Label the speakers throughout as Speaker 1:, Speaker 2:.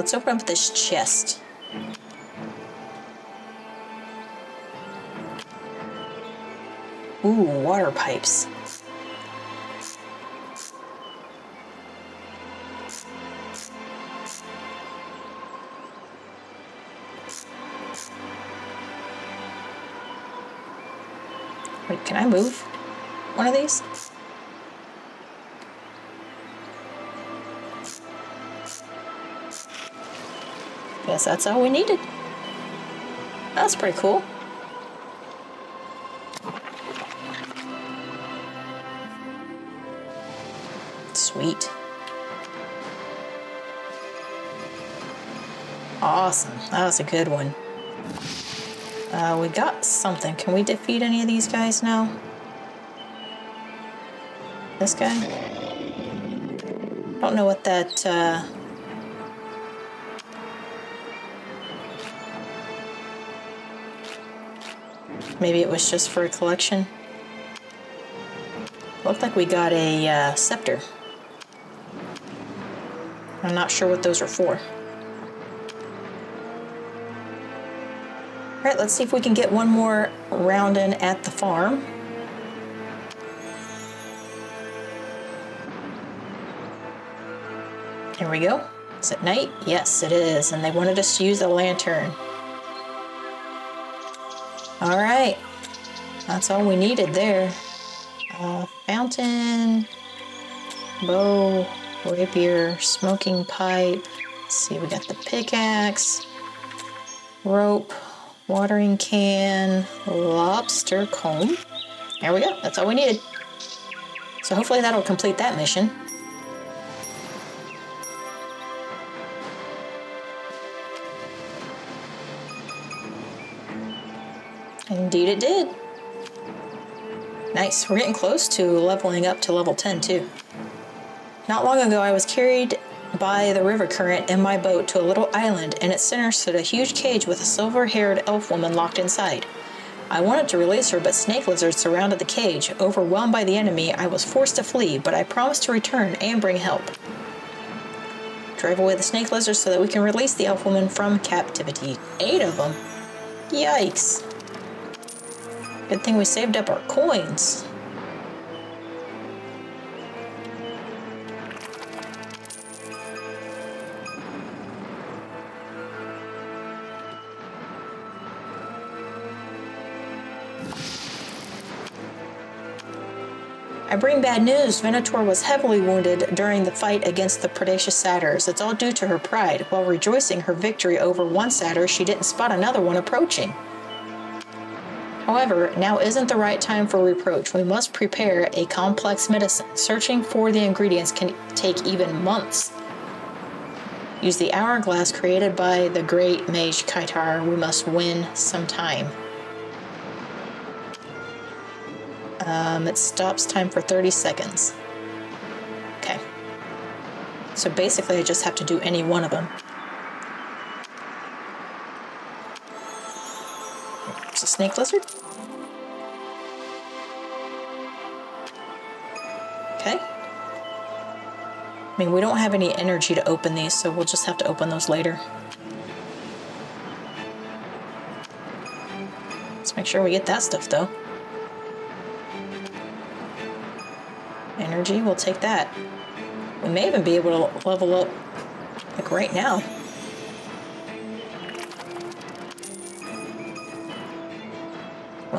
Speaker 1: let's open up this chest. Ooh, water pipes. Wait, can I move one of these? Guess that's all we needed. That's pretty cool. Sweet. Awesome. That was a good one. Uh, we got something. Can we defeat any of these guys now? This guy? Don't know what that, uh... Maybe it was just for a collection? Looked like we got a uh, scepter. I'm not sure what those are for. All right, let's see if we can get one more round in at the farm. Here we go. Is it night? Yes, it is. And they wanted us to use a lantern. That's all we needed there. Uh, fountain, bow, rapier, smoking pipe. Let's see, we got the pickaxe, rope, watering can, lobster comb. There we go. That's all we needed. So hopefully that'll complete that mission. Indeed it did. Nice. We're getting close to leveling up to level 10 too. Not long ago I was carried by the river current in my boat to a little island, and its center stood a huge cage with a silver haired elf woman locked inside. I wanted to release her, but snake lizards surrounded the cage. Overwhelmed by the enemy, I was forced to flee, but I promised to return and bring help. Drive away the snake lizards so that we can release the elf woman from captivity. Eight of them. Yikes. Good thing we saved up our coins. I bring bad news. Venator was heavily wounded during the fight against the predaceous satyrs. It's all due to her pride. While rejoicing her victory over one satyr, she didn't spot another one approaching. However, now isn't the right time for reproach. We must prepare a complex medicine. Searching for the ingredients can take even months. Use the hourglass created by the great mage Kaitar. We must win some time. Um, it stops time for 30 seconds. Okay. So basically, I just have to do any one of them. Snake lizard. Okay. I mean, we don't have any energy to open these, so we'll just have to open those later. Let's make sure we get that stuff, though. energy, we'll take that. We may even be able to level up like right now.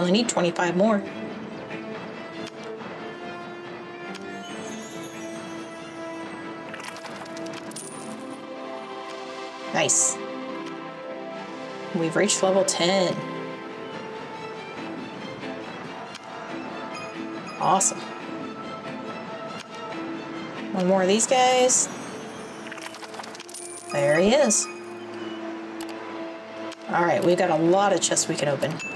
Speaker 1: Only need 25 more. Nice. We've reached level 10. Awesome. One more of these guys. There he is. Alright, we've got a lot of chests we can open.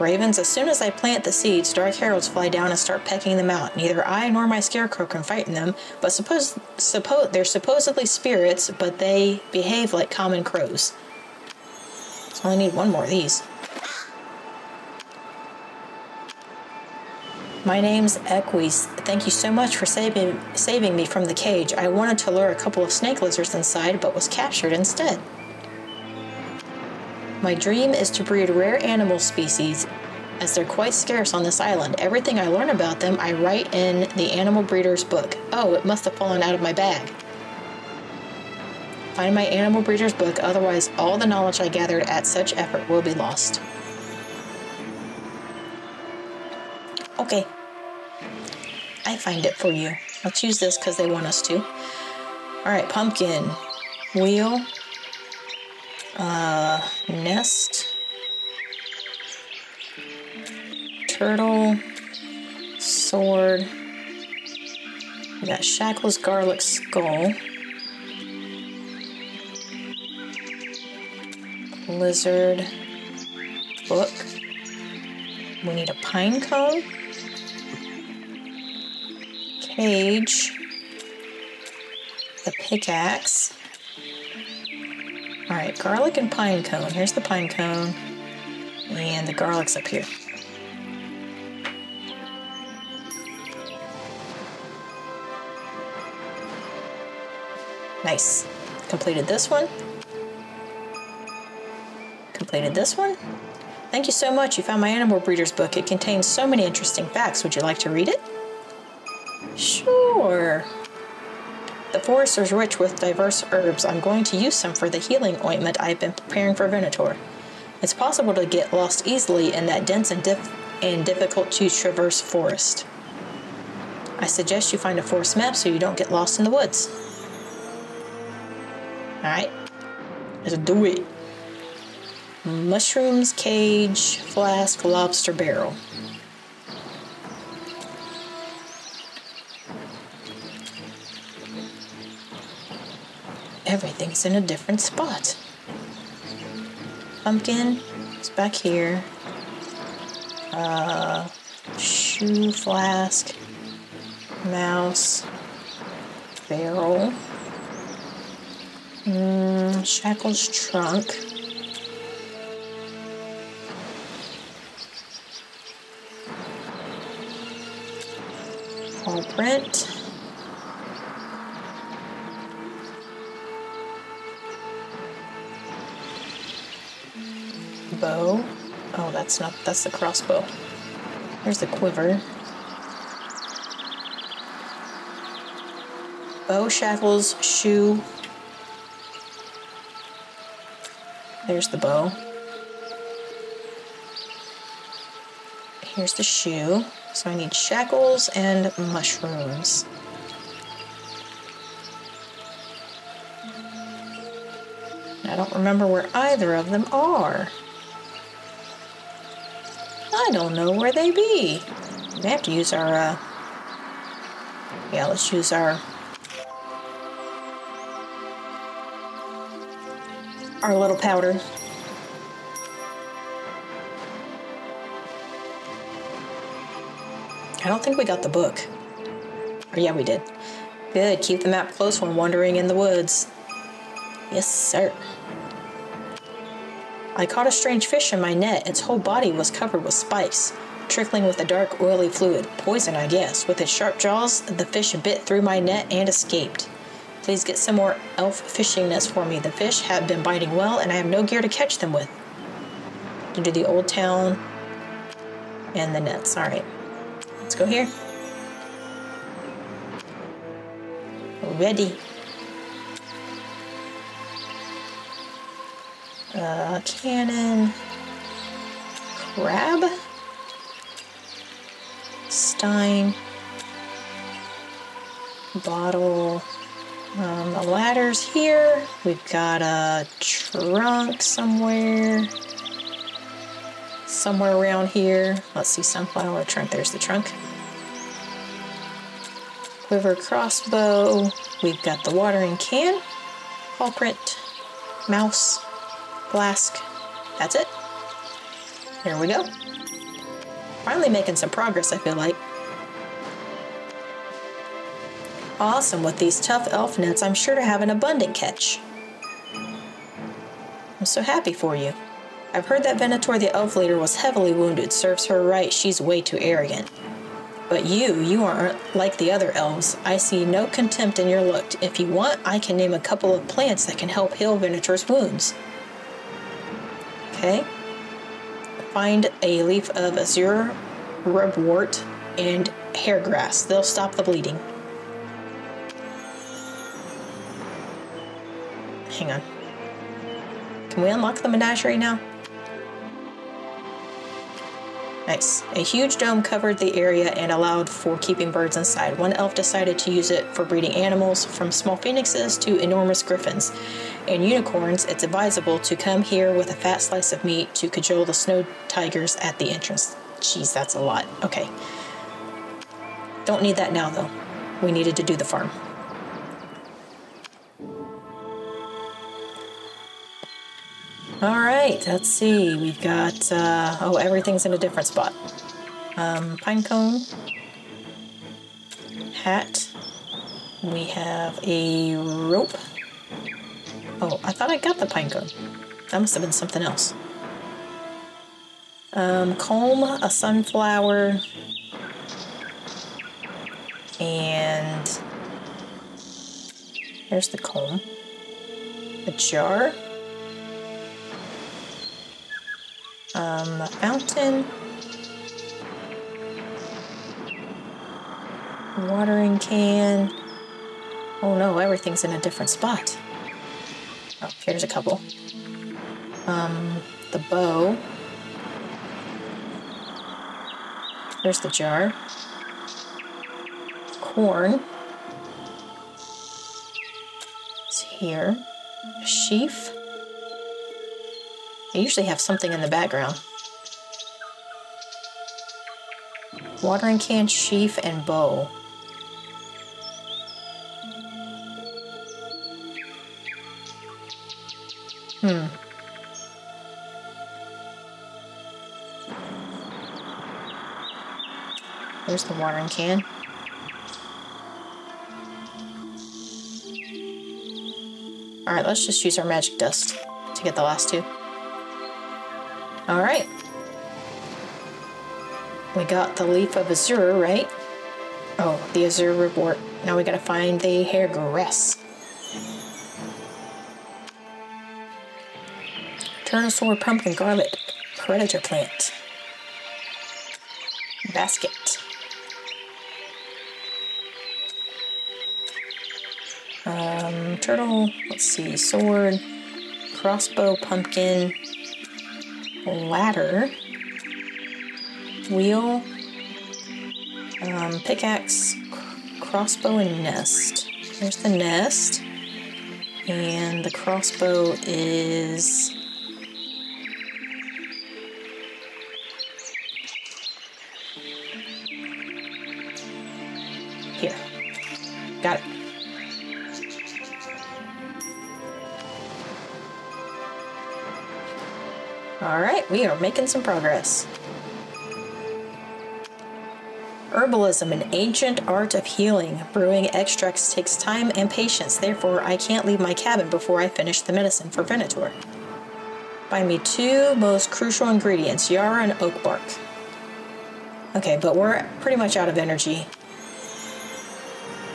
Speaker 1: Ravens, as soon as I plant the seeds, dark heralds fly down and start pecking them out. Neither I nor my scarecrow can frighten them, but suppose, suppose they're supposedly spirits, but they behave like common crows. So I only need one more of these. My name's Equis. Thank you so much for saving, saving me from the cage. I wanted to lure a couple of snake lizards inside, but was captured instead. My dream is to breed rare animal species, as they're quite scarce on this island. Everything I learn about them, I write in the animal breeder's book. Oh, it must have fallen out of my bag. Find my animal breeder's book, otherwise, all the knowledge I gathered at such effort will be lost. Okay. I find it for you. Let's use this because they want us to. Alright, pumpkin. Wheel. Uh, nest. Turtle. Sword. We got Shackles, Garlic, Skull. Lizard. Book. We need a pine cone cage, the pickaxe. All right, garlic and pine cone. Here's the pine cone, and the garlic's up here. Nice. Completed this one. Completed this one. Thank you so much. You found my animal breeder's book. It contains so many interesting facts. Would you like to read it? The forest is rich with diverse herbs. I'm going to use some for the healing ointment I've been preparing for Venator. It's possible to get lost easily in that dense and, dif- and difficult to traverse forest. I suggest you find a forest map so you don't get lost in the woods. Alright, let's do it. Mushrooms, cage, flask, lobster barrel. Everything's in a different spot. Pumpkin is back here. Uh, shoe flask, mouse, barrel, mm, Shackle's trunk. Print. Bow. Oh, that's not, that's the crossbow. There's the quiver. Bow, shackles, shoe. There's the bow. Here's the shoe. So I need shackles and mushrooms. I don't remember where either of them are. I don't know where they be. We have to use our, uh... Yeah, let's use our... Our little powder. I don't think we got the book. Or yeah, we did. Good, keep the map close when wandering in the woods. Yes, sir. I caught a strange fish in my net. Its whole body was covered with spikes, trickling with a dark, oily fluid. Poison, I guess. With its sharp jaws, the fish bit through my net and escaped. Please get some more elf fishing nets for me. The fish have been biting well, and I have no gear to catch them with. To the old town and the nets. All right, let's go here. Ready. Uh, cannon. Crab. Stein. Bottle. Um, the ladder's here. We've got a trunk somewhere. Somewhere around here. Let's see, sunflower trunk. There's the trunk. Quiver crossbow. We've got the watering can. Paw print. Mouse flask. That's it. Here we go. Finally making some progress, I feel like. Awesome, with these tough elf nets, I'm sure to have an abundant catch. I'm so happy for you. I've heard that Venator the elf leader was heavily wounded. Serves her right, she's way too arrogant. But you, you aren't like the other elves. I see no contempt in your look. If you want, I can name a couple of plants that can help heal Venator's wounds. Okay. Find a leaf of azure rubwort and hairgrass. They'll stop the bleeding. Hang on. Can we unlock the menagerie now? Nice. A huge dome covered the area and allowed for keeping birds inside. One elf decided to use it for breeding animals, from small phoenixes to enormous griffins. And unicorns, it's advisable to come here with a fat slice of meat to cajole the snow tigers at the entrance. Jeez, that's a lot. Okay. Don't need that now, though. We needed to do the farm. All right, let's see. We've got, uh, oh, everything's in a different spot. Um, pine cone, hat. We have a rope. Oh, I thought I got the pine cone. That must have been something else. Um, comb, a sunflower, and there's the comb. A jar. Um, a fountain. Watering can. Oh no, everything's in a different spot. Oh, here's a couple. Um, the bow. There's the jar. Corn. It's here. A sheaf. I usually have something in the background. Watering can, sheaf, and bow. Hmm. There's the watering can. Alright, let's just use our magic dust to get the last two. All right. We got the leaf of azure, right? Oh, the azure reward. Now we gotta find the hair grass. Sword, pumpkin, garlic, predator plant. Basket. Um, turtle, let's see, sword, crossbow, pumpkin, ladder, wheel, um, pickaxe, crossbow, and nest. There's the nest, and the crossbow is. We are making some progress. Herbalism, an ancient art of healing. Brewing extracts takes time and patience, therefore, I can't leave my cabin before I finish the medicine for Venator. Find me two most crucial ingredients Yarrow and oak bark. Okay, but we're pretty much out of energy.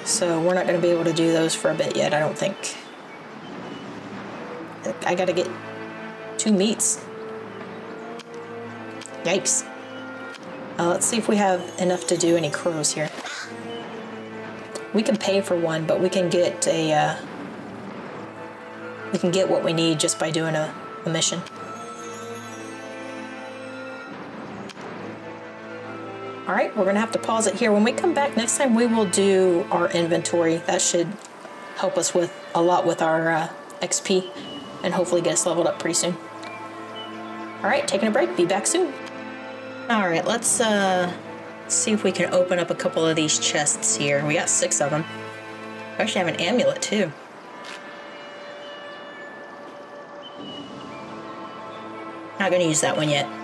Speaker 1: So we're not going to be able to do those for a bit yet, I don't think. I gotta get two meats. Yikes. Uh, let's see if we have enough to do any crows here. We can pay for one, but we can get a, uh, we can get what we need just by doing a, a mission. All right, we're gonna have to pause it here. When we come back next time, we will do our inventory. That should help us with a lot with our uh, XP and hopefully get us leveled up pretty soon. All right, taking a break. Be back soon. All right, let's uh, see if we can open up a couple of these chests here. We got six of them. I actually have an amulet too. Not gonna use that one yet.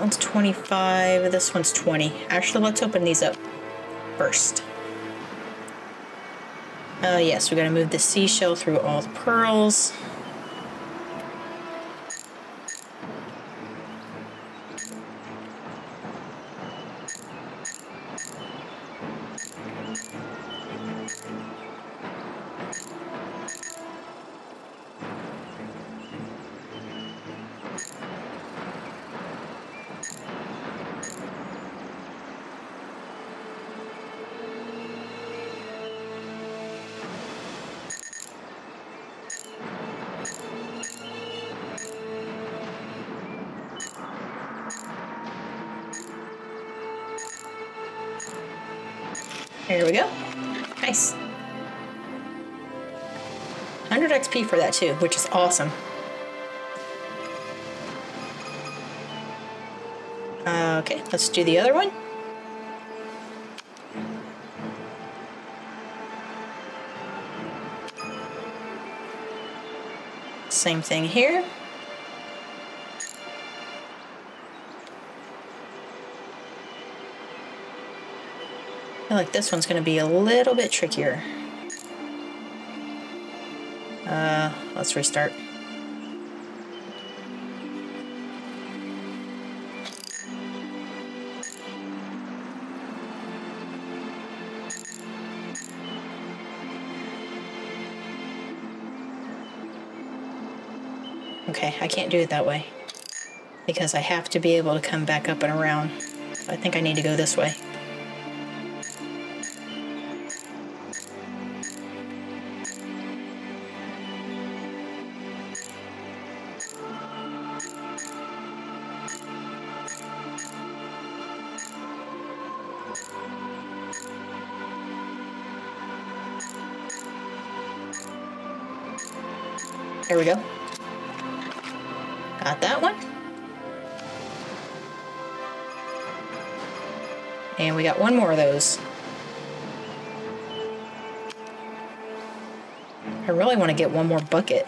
Speaker 1: That one's 25, this one's 20. Actually, let's open these up first. Uh, yes, we gotta move the seashell through all the pearls. Here we go. Nice. 100 XP for that too, which is awesome. Okay, let's do the other one. Same thing here. Feel like this one's going to be a little bit trickier. Uh, let's restart. Okay, I can't do it that way because I have to be able to come back up and around. I think I need to go this way. There we go. Got that one. And we got one more of those. I really want to get one more bucket.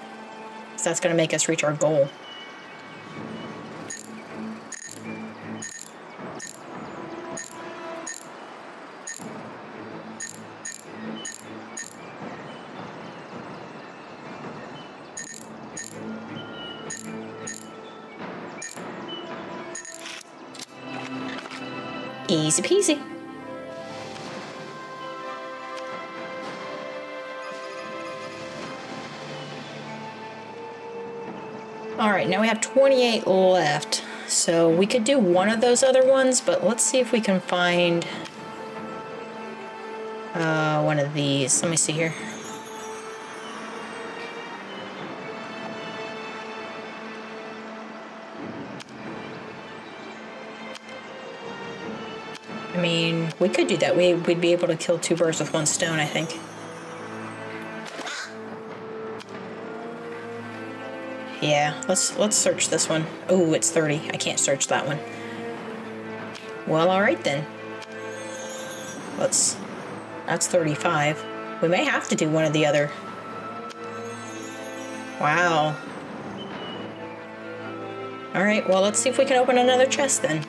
Speaker 1: So that's going to make us reach our goal. Easy peasy. All right, now we have 28 left. So we could do one of those other ones, but let's see if we can find uh, one of these. Let me see here. Mean, we could do that. We, we'd be able to kill two birds with one stone, I think. Yeah, let's let's search this one. Oh, it's 30. I can't search that one. Well, all right then. Let's. That's 35. We may have to do one or the other. Wow. All right, well, let's see if we can open another chest then.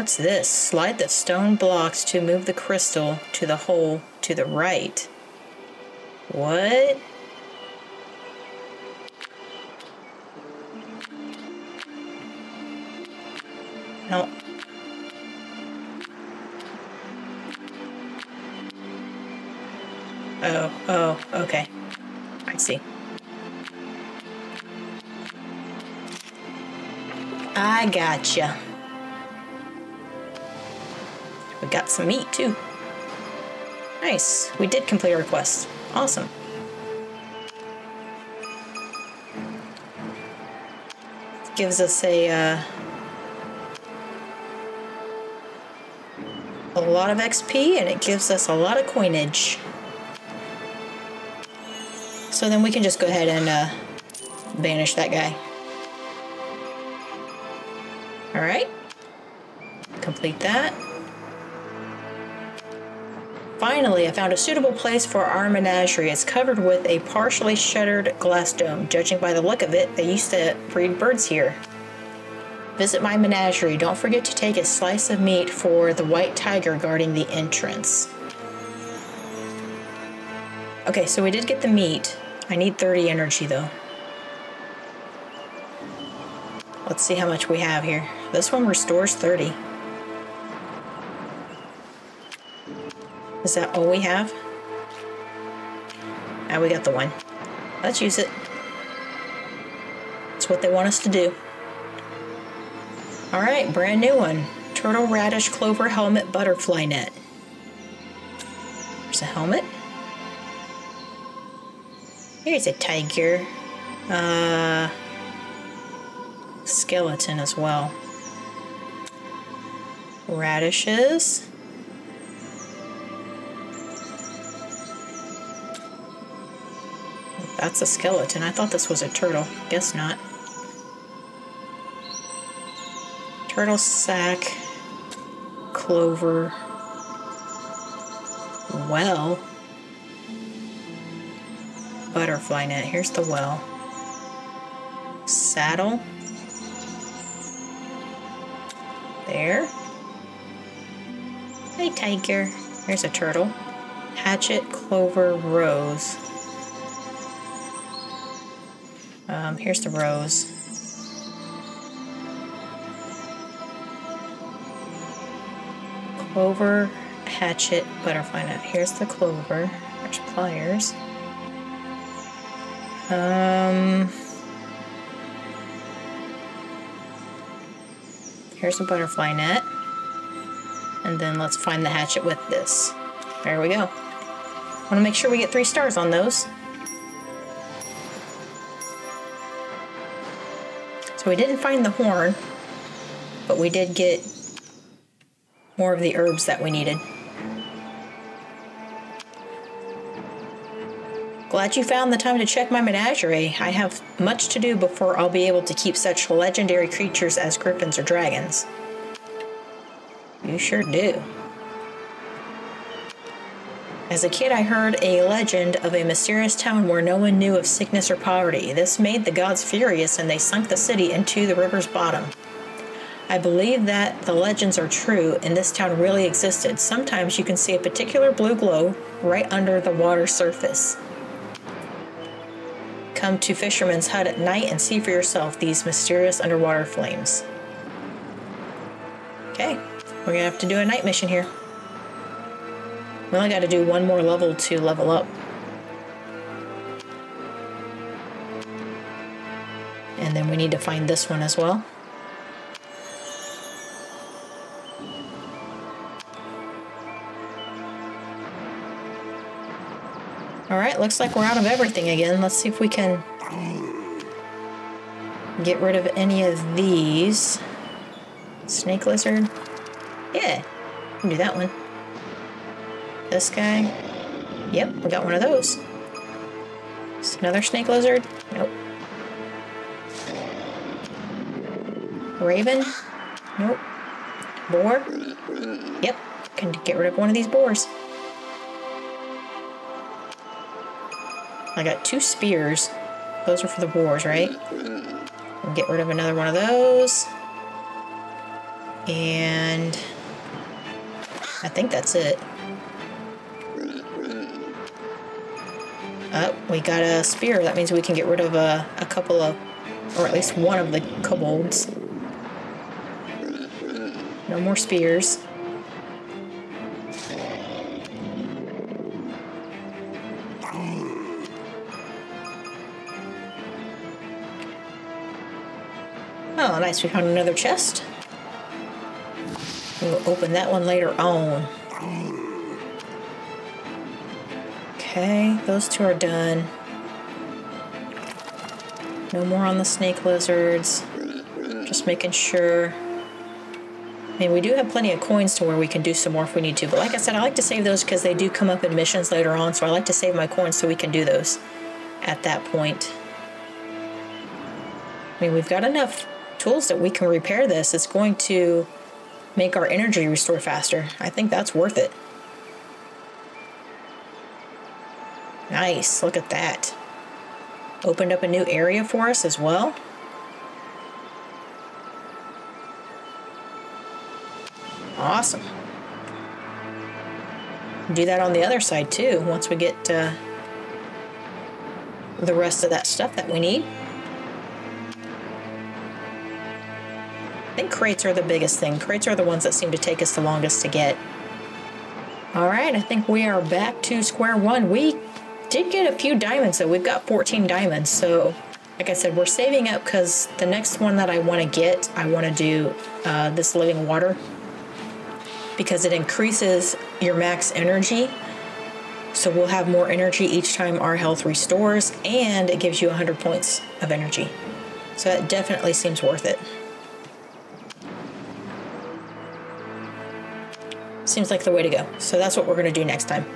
Speaker 1: What's this? Slide the stone blocks to move the crystal to the hole to the right. What? No. Oh, oh, okay. I see. I gotcha. Got some meat too. Nice. We did complete our quest. Awesome. Gives us a uh, a lot of XP and it gives us a lot of coinage. So then we can just go ahead and uh, banish that guy. Alright. Complete that. Finally, I found a suitable place for our menagerie. It's covered with a partially shuttered glass dome. Judging by the look of it, they used to breed birds here. Visit my menagerie. Don't forget to take a slice of meat for the white tiger guarding the entrance. Okay, so we did get the meat. I need 30 energy though. Let's see how much we have here. This one restores 30. Is that all we have? Now we got the one. Let's use it. It's what they want us to do. All right, brand new one. Turtle radish clover helmet butterfly net. There's a helmet. Here's a tiger. Uh, skeleton as well. Radishes. That's a skeleton. I thought this was a turtle. Guess not. Turtle sack. Clover. Well. Butterfly net. Here's the well. Saddle. There. Hey, tiger. Here's a turtle. Hatchet, clover, rose. Um, here's the rose. Clover, hatchet, butterfly net. Here's the clover. There's pliers. Um, here's a butterfly net. And then let's find the hatchet with this. There we go. I want to make sure we get three stars on those. So we didn't find the horn, but we did get more of the herbs that we needed. Glad you found the time to check my menagerie. I have much to do before I'll be able to keep such legendary creatures as griffins or dragons. You sure do. As a kid, I heard a legend of a mysterious town where no one knew of sickness or poverty. This made the gods furious and they sunk the city into the river's bottom. I believe that the legends are true and this town really existed. Sometimes you can see a particular blue glow right under the water surface. Come to Fisherman's Hut at night and see for yourself these mysterious underwater flames. Okay, we're gonna have to do a night mission here. We only got to do one more level to level up. And then we need to find this one as well. Alright, looks like we're out of everything again. Let's see if we can get rid of any of these. Snake lizard. Yeah, do that one. This guy. Yep, we got one of those. It's another snake lizard. Nope. Raven. Nope. Boar. Yep, can get rid of one of these boars. I got two spears. Those are for the boars, right? Get rid of another one of those. And I think that's it. Oh, we got a spear. That means we can get rid of a, a couple of, or at least one of the kobolds. No more spears. Oh, nice. We found another chest. We'll open that one later on. Okay, those two are done. No more on the snake lizards. Just making sure. I mean, we do have plenty of coins to where we can do some more if we need to. But like I said, I like to save those because they do come up in missions later on. So I like to save my coins so we can do those at that point. I mean, we've got enough tools that we can repair this. It's going to make our energy restore faster. I think that's worth it. Nice, look at that. Opened up a new area for us as well. Awesome. Do that on the other side too, once we get uh, the rest of that stuff that we need. I think crates are the biggest thing. Crates are the ones that seem to take us the longest to get. All right, I think we are back to square one. We did get a few diamonds, though. We've got 14 diamonds, so like I said, we're saving up because the next one that I want to get, I want to do uh, this living water because it increases your max energy. So we'll have more energy each time our health restores, and it gives you 100 points of energy. So that definitely seems worth it. Seems like the way to go. So that's what we're going to do next time.